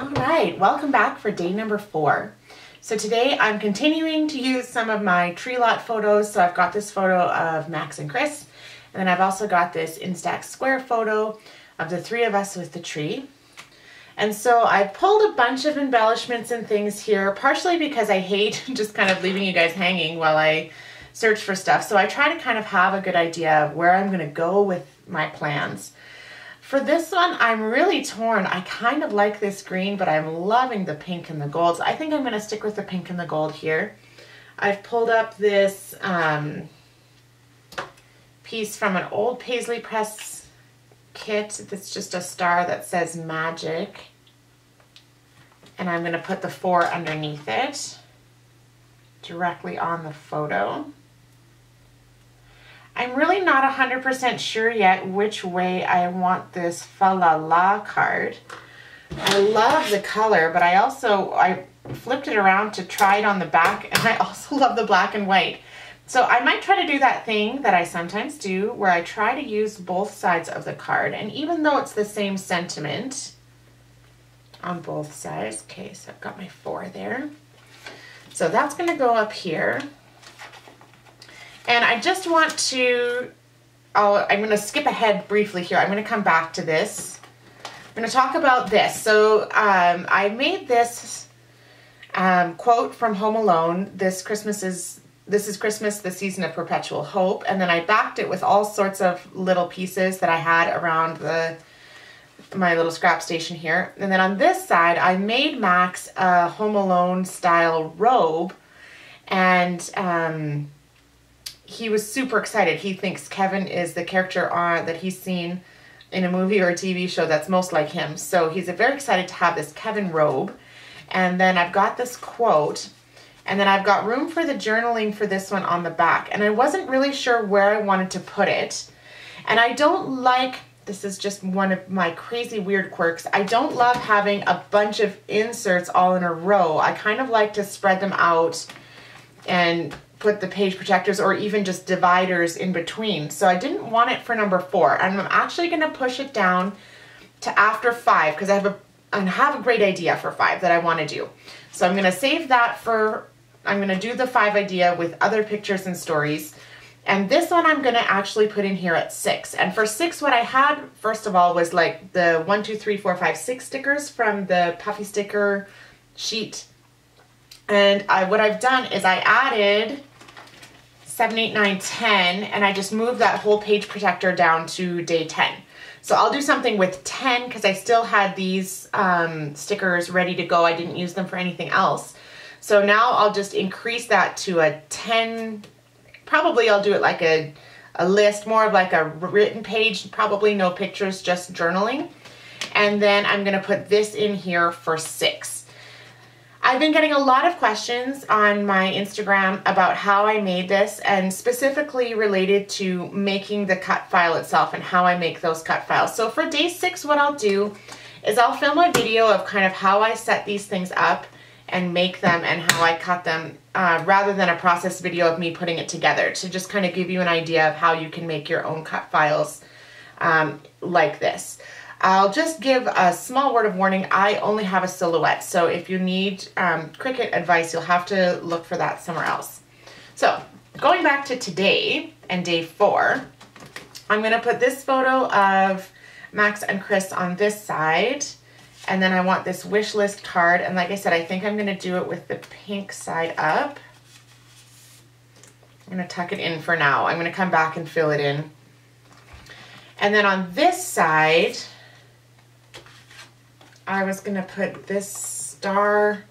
All right, welcome back for day number four. So today I'm continuing to use some of my tree lot photos. So I've got this photo of Max and Chris, and then I've also got this Instax square photo of the three of us with the tree. And so I pulled a bunch of embellishments and things here, partially because I hate just kind of leaving you guys hanging while I search for stuff. So I try to kind of have a good idea of where I'm going to go with my plans. For this one, I'm really torn. I kind of like this green, but I'm loving the pink and the gold. So I think I'm going to stick with the pink and the gold here. I've pulled up this um, piece from an old Paislee Press kit. That's just a star that says magic. And I'm going to put the four underneath it directly on the photo. I'm really not 100% sure yet which way I want this fa la la card. I love the color, but I also, I flipped it around to try it on the back, and I also love the black and white. So I might try to do that thing that I sometimes do, where I try to use both sides of the card, and even though it's the same sentiment on both sides, okay, so I've got my four there. So that's gonna go up here. And I just want to, i I'm going to skip ahead briefly here. I'm going to come back to this. I'm going to talk about this. So um, I made this um, quote from Home Alone. This Christmas is this is Christmas, the season of perpetual hope. And then I backed it with all sorts of little pieces that I had around the my little scrap station here. And then on this side, I made Max a Home Alone style robe. And um, he was super excited. He thinks Kevin is the character on that he's seen in a movie or a TV show that's most like him. So he's very excited to have this Kevin robe. And then I've got this quote. And then I've got room for the journaling for this one on the back. And I wasn't really sure where I wanted to put it. And I don't like, this is just one of my crazy weird quirks. I don't love having a bunch of inserts all in a row. I kind of like to spread them out and put the page protectors or even just dividers in between. So I didn't want it for number four. And I'm actually going to push it down to after five because I have a I have a great idea for five that I want to do. So I'm going to save that for, I'm going to do the five idea with other pictures and stories. And this one I'm going to actually put in here at six. And for six, what I had, first of all, was like the one, two, three, four, five, six stickers from the puffy sticker sheet. And I, what I've done is I added 7, 8, 9, 10, and I just move that whole page protector down to day 10. So I'll do something with 10 because I still had these um, stickers ready to go. I didn't use them for anything else. So now I'll just increase that to a 10, probably I'll do it like a, a list, more of like a written page, probably no pictures, just journaling. And then I'm gonna put this in here for six. I've been getting a lot of questions on my Instagram about how I made this and specifically related to making the cut file itself and how I make those cut files. So for day six, what I'll do is I'll film a video of kind of how I set these things up and make them and how I cut them uh, rather than a process video of me putting it together to just kind of give you an idea of how you can make your own cut files um, like this. I'll just give a small word of warning. I only have a silhouette, so if you need um, Cricut advice, you'll have to look for that somewhere else. So going back to today and day four, I'm gonna put this photo of Max and Chris on this side, and then I want this wish list card, and like I said, I think I'm gonna do it with the pink side up. I'm gonna tuck it in for now. I'm gonna come back and fill it in. And then on this side, I was gonna put this star.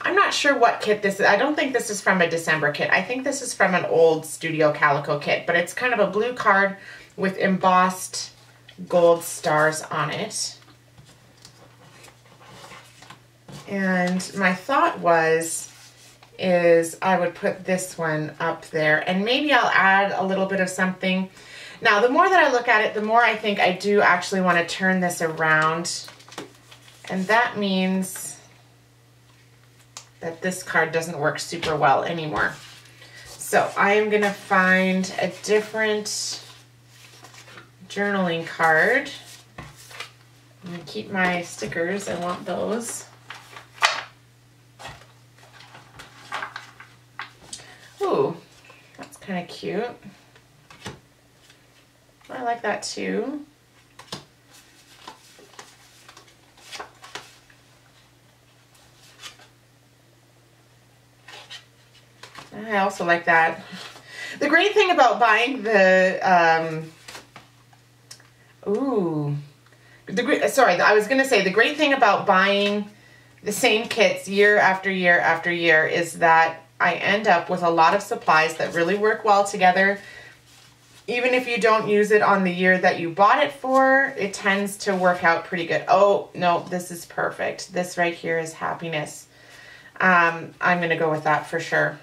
I'm not sure what kit this is. I don't think this is from a December kit. I think this is from an old Studio Calico kit, but it's kind of a blue card with embossed gold stars on it. And my thought was, is I would put this one up there and maybe I'll add a little bit of something. Now, the more that I look at it, the more I think I do actually want to turn this around and that means that this card doesn't work super well anymore. So I am going to find a different journaling card I'm gonna keep my stickers, I want those. Ooh, that's kind of cute. I like that too. I also like that. The great thing about buying the, um, ooh, the sorry, I was gonna say the great thing about buying the same kits year after year after year is that I end up with a lot of supplies that really work well together. Even if you don't use it on the year that you bought it for, it tends to work out pretty good. Oh, no, this is perfect. This right here is happiness. Um, I'm going to go with that for sure.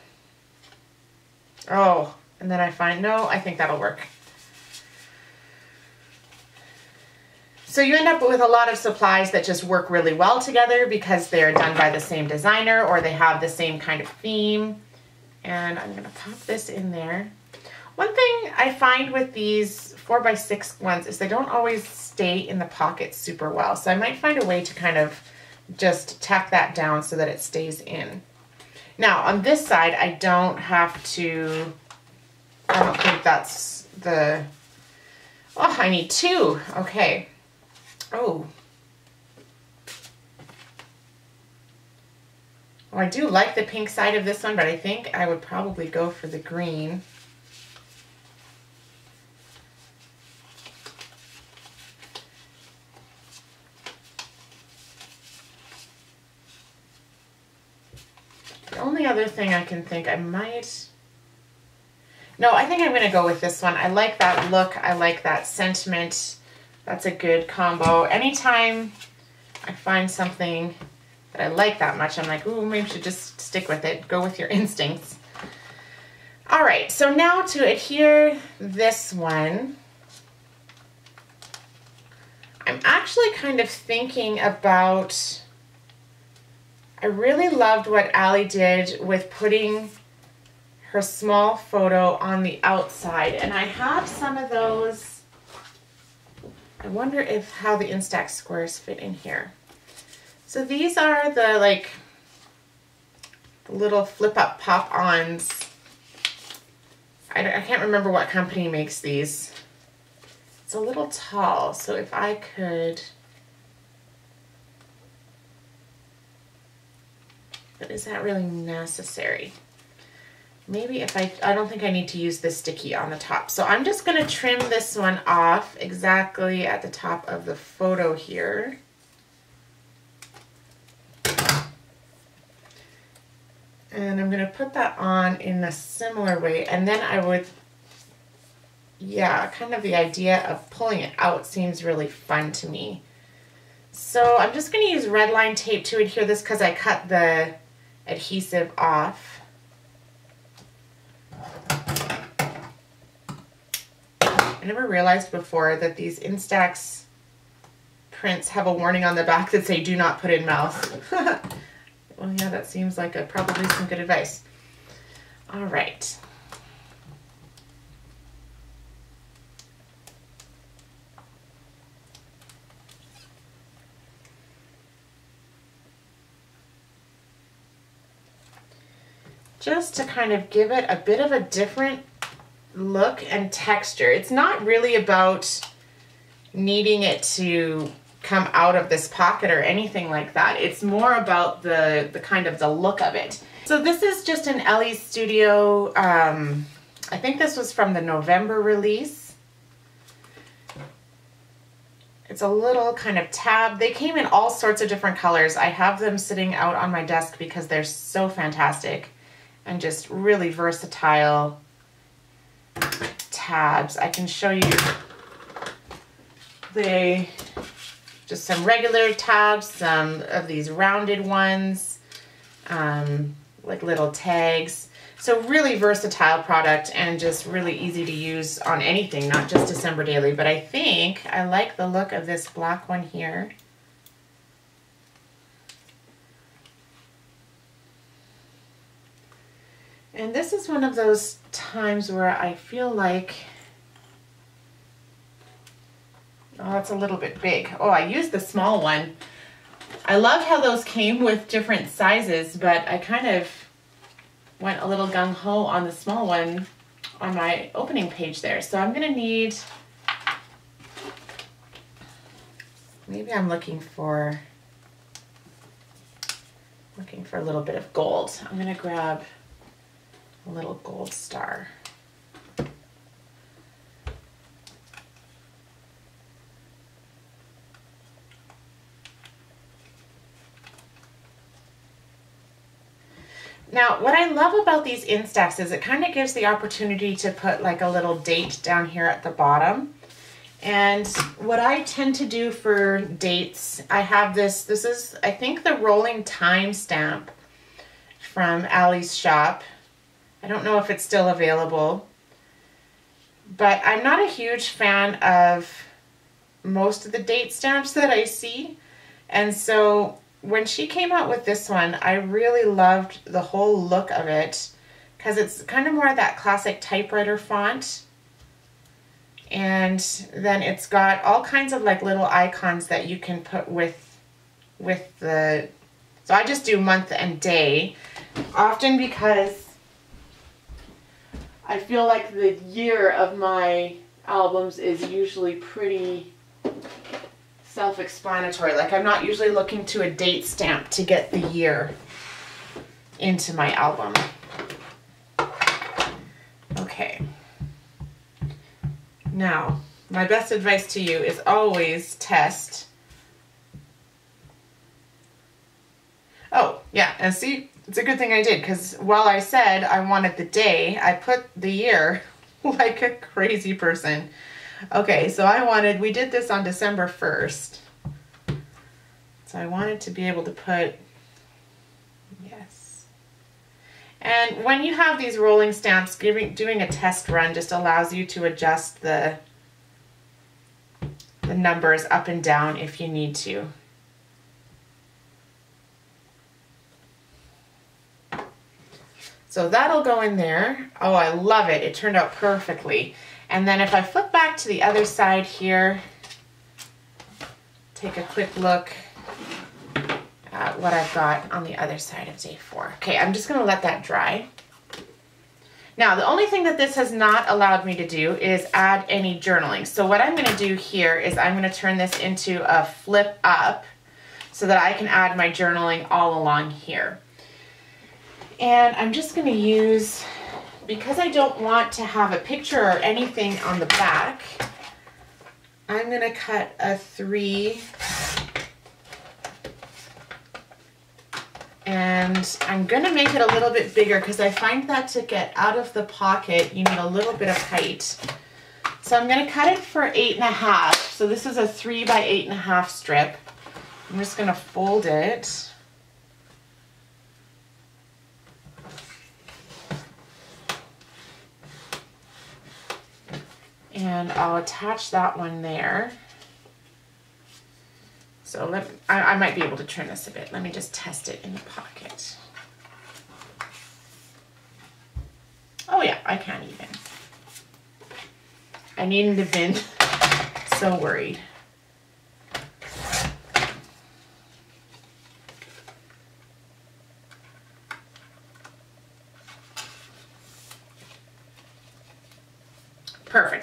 Oh, and then I find, no, I think that'll work. So you end up with a lot of supplies that just work really well together because they're done by the same designer or they have the same kind of theme. And I'm gonna pop this in there. One thing I find with these four by six ones is they don't always stay in the pocket super well. So I might find a way to kind of just tack that down so that it stays in. Now on this side, I don't have to, I don't think that's the, oh, I need two. Okay. Oh. I do like the pink side of this one, but I think I would probably go for the green. The only other thing I can think I might... No, I think I'm going to go with this one. I like that look. I like that sentiment. That's a good combo. Anytime I find something that I like that much, I'm like, ooh, maybe should just stick with it. Go with your instincts. All right, so now to adhere this one, I'm actually kind of thinking about, I really loved what Ali did with putting her small photo on the outside. And I have some of those I wonder if how the Instax squares fit in here. So these are the like the little flip up pop ons. I, I can't remember what company makes these. It's a little tall, so if I could, but is that really necessary? maybe if I, I don't think I need to use the sticky on the top. So I'm just going to trim this one off exactly at the top of the photo here. And I'm going to put that on in a similar way. And then I would, yeah, kind of the idea of pulling it out seems really fun to me. So I'm just going to use red line tape to adhere this because I cut the adhesive off. I never realized before that these Instax prints have a warning on the back that say do not put in mouth. well, yeah, that seems like a, probably some good advice. All right. Just to kind of give it a bit of a different look and texture. It's not really about needing it to come out of this pocket or anything like that. It's more about the, the kind of the look of it. So this is just an Elle's Studio, um, I think this was from the November release. It's a little kind of tab. They came in all sorts of different colors. I have them sitting out on my desk because they're so fantastic and just really versatile tabs. I can show you the just some regular tabs, some of these rounded ones, um, like little tags. So really versatile product and just really easy to use on anything, not just December Daily. But I think I like the look of this black one here. And this is one of those times where I feel like, Oh, that's a little bit big. Oh, I used the small one. I love how those came with different sizes, but I kind of went a little gung-ho on the small one on my opening page there. So I'm gonna need, maybe I'm looking for, looking for a little bit of gold. I'm gonna grab little gold star. Now, what I love about these Instax is it kind of gives the opportunity to put like a little date down here at the bottom. And what I tend to do for dates, I have this, this is, I think the rolling time stamp from Ali's shop. I don't know if it's still available, but I'm not a huge fan of most of the date stamps that I see. And so when she came out with this one, I really loved the whole look of it because it's kind of more of that classic typewriter font. And then it's got all kinds of like little icons that you can put with with the so I just do month and day often because I feel like the year of my albums is usually pretty self-explanatory. Like I'm not usually looking to a date stamp to get the year into my album. Okay. Now, my best advice to you is always test. Oh, yeah, and see, it's a good thing I did because while I said I wanted the day, I put the year like a crazy person. Okay, so I wanted, we did this on December 1st. So I wanted to be able to put, yes. And when you have these rolling stamps, giving, doing a test run just allows you to adjust the, the numbers up and down if you need to. So that'll go in there. Oh, I love it. It turned out perfectly. And then if I flip back to the other side here, take a quick look at what I've got on the other side of day four. Okay, I'm just gonna let that dry. Now, the only thing that this has not allowed me to do is add any journaling. So what I'm gonna do here is I'm gonna turn this into a flip up so that I can add my journaling all along here. And I'm just gonna use because I don't want to have a picture or anything on the back, I'm going to cut a three and I'm going to make it a little bit bigger because I find that to get out of the pocket, you need a little bit of height. So I'm going to cut it for eight and a half. So this is a three by eight and a half strip. I'm just going to fold it. And I'll attach that one there. So let, I, I might be able to turn this a bit. Let me just test it in the pocket. Oh yeah, I can't even. I needn't have been so worried.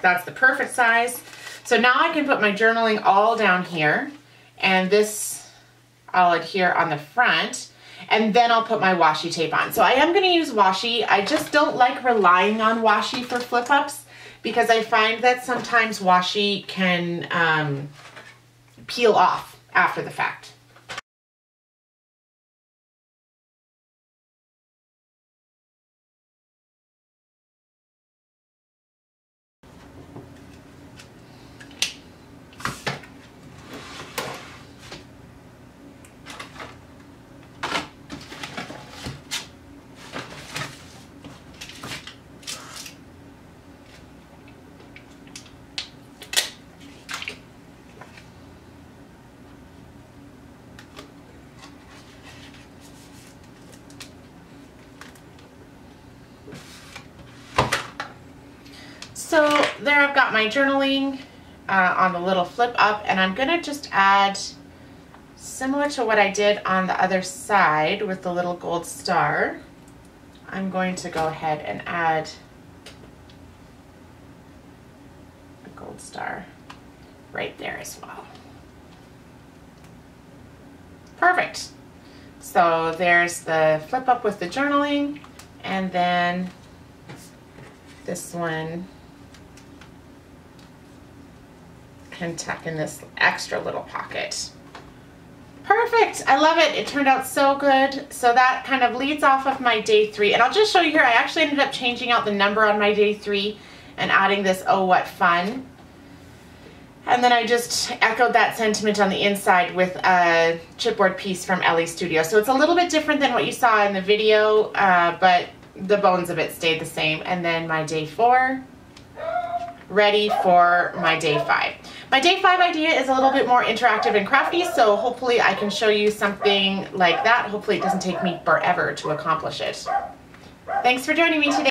Perfect, that's the perfect size. So now I can put my journaling all down here and this I'll adhere on the front and then I'll put my washi tape on. So I am gonna use washi. I just don't like relying on washi for flip ups because I find that sometimes washi can um, peel off after the fact. So there I've got my journaling uh, on the little flip up and I'm gonna just add similar to what I did on the other side with the little gold star. I'm going to go ahead and add a gold star right there as well. Perfect. So there's the flip up with the journaling and then this one can tuck in this extra little pocket. Perfect, I love it. It turned out so good. So that kind of leads off of my day three. And I'll just show you here, I actually ended up changing out the number on my day three and adding this Oh What Fun. And then I just echoed that sentiment on the inside with a chipboard piece from Elle's Studio. So it's a little bit different than what you saw in the video, uh, but the bones of it stayed the same. And then my day four, ready for my day five. My day five idea is a little bit more interactive and crafty, so hopefully I can show you something like that. Hopefully it doesn't take me forever to accomplish it. Thanks for joining me today.